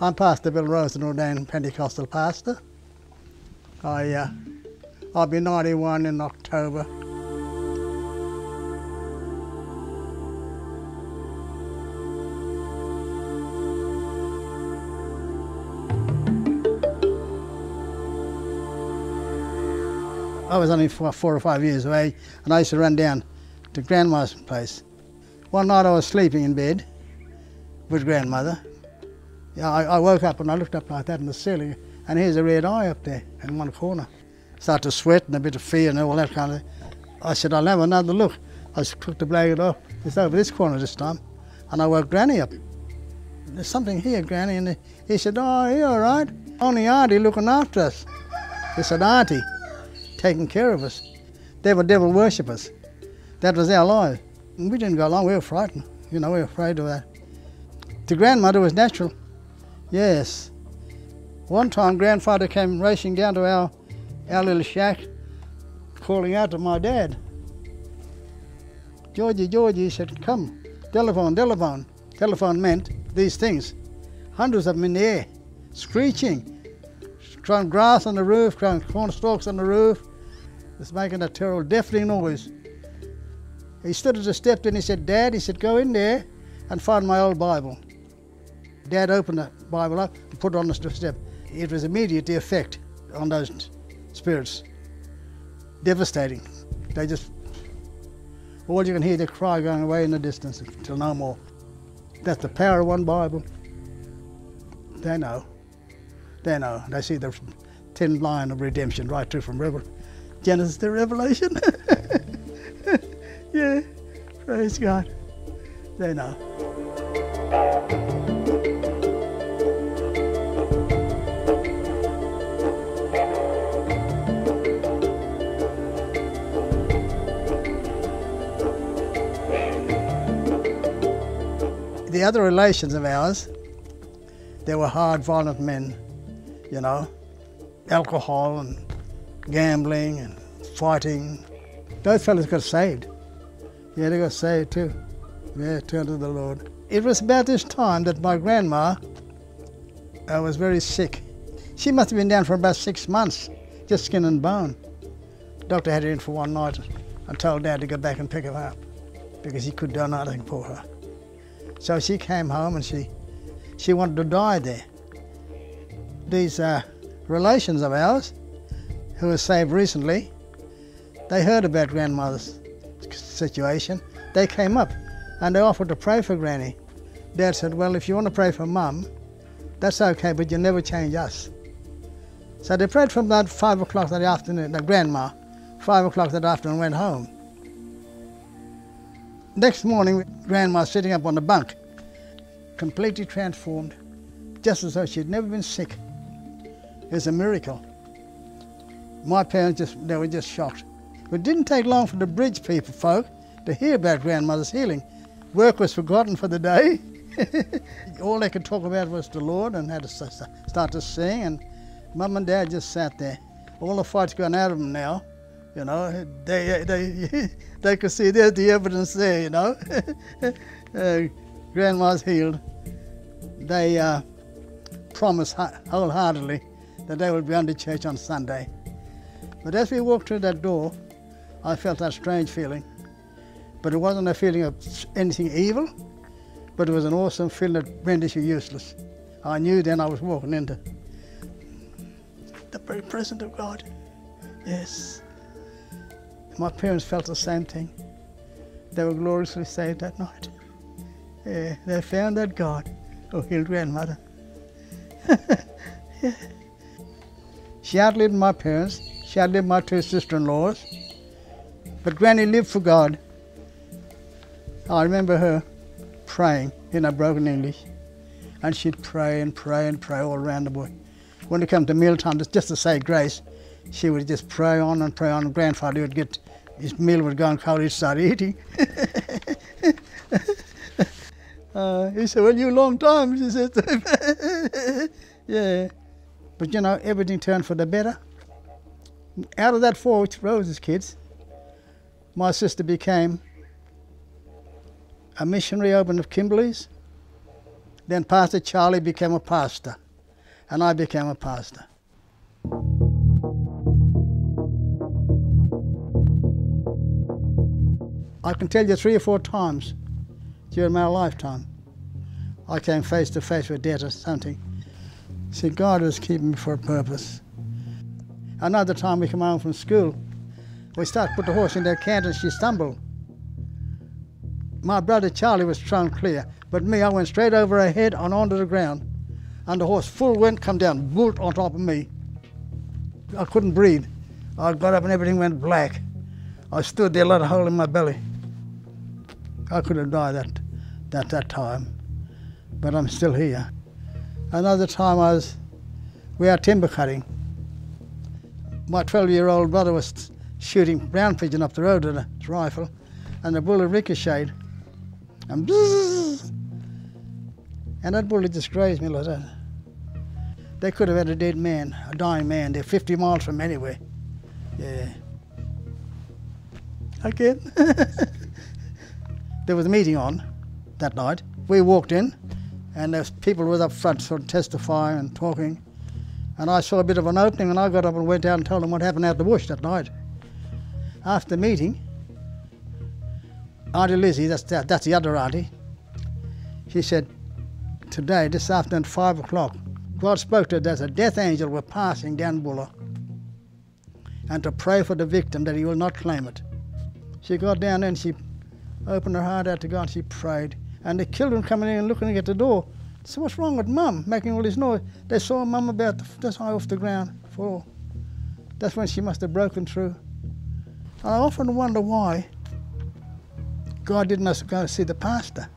I'm Pastor Bill Rosas, an ordained Pentecostal pastor. I, uh, I'll be 91 in October. I was only four, four or five years away, and I used to run down to grandma's place. One night I was sleeping in bed with grandmother. Yeah, I, I woke up and I looked up like that in the ceiling, and here's a red eye up there in one corner. Started to sweat and a bit of fear and all that kind of. thing. I said, I'll have another look. I took the blanket off. It's over this corner this time, and I woke Granny up. There's something here, Granny, and he said, Oh, you all right? Only Auntie looking after us. He said, Auntie taking care of us. They were devil worshippers. That was our life. We didn't go along, we were frightened. You know, we were afraid of that. The grandmother was natural. Yes. One time, grandfather came racing down to our, our little shack, calling out to my dad. Georgie, Georgie, he said, come, telephone, telephone. Telephone meant these things. Hundreds of them in the air, screeching, throwing grass on the roof, throwing corn stalks on the roof. It's making a terrible, deafening noise. He stood at the step and he said, Dad, he said, go in there and find my old Bible. Dad opened the Bible up and put it on the step. It was immediate, the effect on those spirits. Devastating. They just, all you can hear, the cry going away in the distance until no more. That's the power of one Bible. They know. They know. They see the thin line of redemption right through from Revel- Genesis to Revelation. yeah, praise God. They know. The other relations of ours, they were hard, violent men, you know, alcohol and gambling and fighting. Those fellows got saved. Yeah, they got saved too. Yeah, turned to the Lord. It was about this time that my grandma uh, was very sick. She must have been down for about six months, just skin and bone. Doctor had her in for one night and told Dad to go back and pick her up because he could do nothing for her. So she came home and she, she wanted to die there. These uh, relations of ours, who were saved recently, they heard about grandmother's situation. They came up and they offered to pray for Granny. Dad said, Well, if you want to pray for Mum, that's okay, but you never change us. So they prayed from about five o'clock that afternoon, the grandma, five o'clock that afternoon went home. Next morning, grandma sitting up on the bunk, completely transformed, just as though she'd never been sick. It's a miracle. My parents just they were just shocked. It didn't take long for the bridge people folk to hear about grandmother's healing. Work was forgotten for the day. All they could talk about was the Lord and had to start to sing. And mum and dad just sat there. All the fight's gone out of them now. You know, they they they could see there's the evidence there. You know, uh, grandma's healed. They uh, promised wholeheartedly that they would be under church on Sunday. But as we walked through that door, I felt that strange feeling. But it wasn't a feeling of anything evil, but it was an awesome feeling that rendered you useless. I knew then I was walking into the very presence of God. Yes. My parents felt the same thing. They were gloriously saved that night. Yeah, they found that God who healed grandmother. yeah. She outlived my parents. She outlived my two sister-in-laws. But Granny lived for God. I remember her praying in her broken English. And she'd pray and pray and pray all around the boy. When it came to mealtime, just to say grace, she would just pray on and pray on. And grandfather would get his meal would go cold, he'd start eating. uh, he said, Well, you long time, she said. yeah. But you know, everything turned for the better. Out of that four Rosas kids, my sister became a missionary open of Kimberley's, Then Pastor Charlie became a pastor, and I became a pastor. I can tell you three or four times during my lifetime I came face to face with death or something. See, God was keeping me for a purpose. Another time we come home from school, we start put the horse in the canter and she stumbled. My brother Charlie was thrown clear, but me, I went straight over her head and onto the ground. And the horse full went, come down, bolt on top of me. I couldn't breathe. I got up and everything went black. I stood there, let a hole in my belly. I could have died that, that, that time, but I'm still here. Another time I was, we had timber cutting. My 12 year old brother was shooting brown pigeon up the road with a rifle, and the bullet ricocheted. And bzzz, and that bullet just grazed me like that. They could have had a dead man, a dying man. They're 50 miles from anywhere. Yeah. Again. there was a meeting on that night. We walked in, and there's people was up front sort of testifying and talking. And I saw a bit of an opening, and I got up and went out and told them what happened out the bush that night. After the meeting, Auntie Lizzie, that's, that, that's the other auntie, she said, today, this afternoon, five o'clock, God spoke to her that a death angel were passing down Buller and to pray for the victim that he will not claim it. She got down and she opened her heart out to God. She prayed. And the children coming in and looking at the door. So what's wrong with mum making all this noise? They saw mum about this high off the ground. Fall. That's when she must have broken through. And I often wonder why God didn't us go and see the pastor,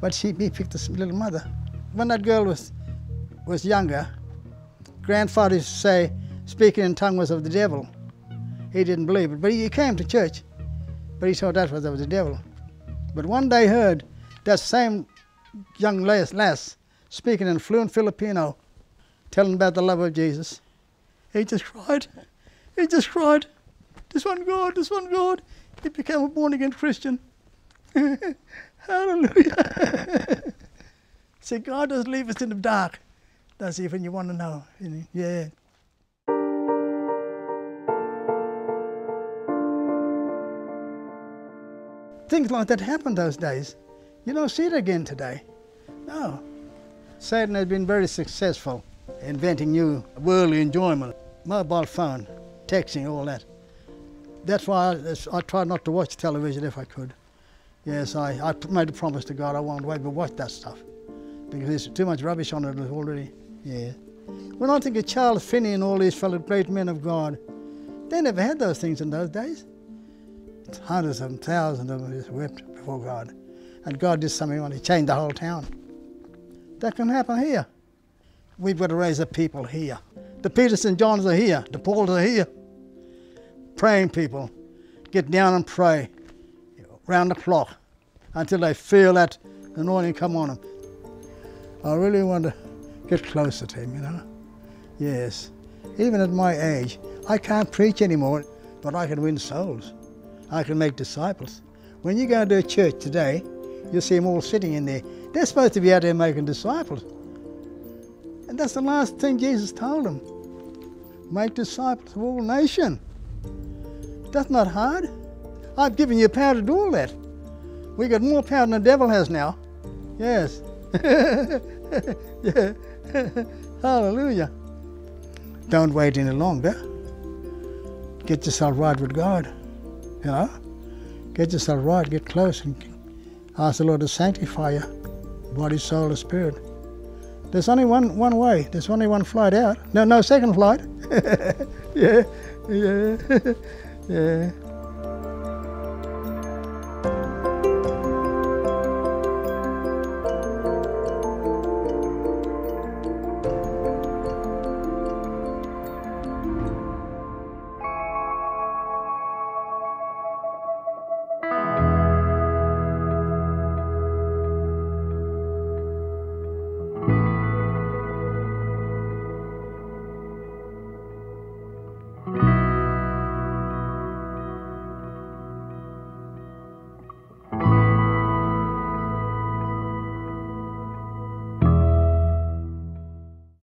but she he picked this little mother. When that girl was was younger, grandfather used to say, speaking in tongues was of the devil. He didn't believe it, but he came to church, but he that was of the devil. But one day heard that same young lass, lass speaking in fluent Filipino, telling about the love of Jesus. He just cried. He just cried. This one God, this one God. He became a born again Christian. Hallelujah. See, God doesn't leave us in the dark, He, when you want to know? Yeah. Things like that happened those days. You don't see it again today. No. Satan has been very successful inventing new worldly enjoyment, mobile phone, texting, all that. That's why I, I try not to watch television if I could. Yes, I, I made a promise to God I won't ever watch that stuff because there's too much rubbish on it already. Yeah. When I think of Charles Finney and all these fellow great men of God, they never had those things in those days. Hundreds of them, thousands of them just wept before God. And God did something when He changed the whole town. That can happen here. We've got to raise up people here. The Peters and Johns are here. The Pauls are here. Praying people. Get down and pray round the clock until they feel that anointing come on them. I really want to get closer to Him, you know. Yes. Even at my age, I can't preach anymore, but I can win souls. I can make disciples. When you go to a church today, you'll see them all sitting in there. They're supposed to be out there making disciples. And that's the last thing Jesus told them. Make disciples of all nations. That's not hard. I've given you power to do all that. We got more power than the devil has now. Yes. Hallelujah. Don't wait any longer. Get yourself right with God. You know? Get yourself right, get close, and ask the Lord to sanctify you body, soul, and spirit. There's only one, one way. There's only one flight out. No, no second flight. yeah, yeah, yeah.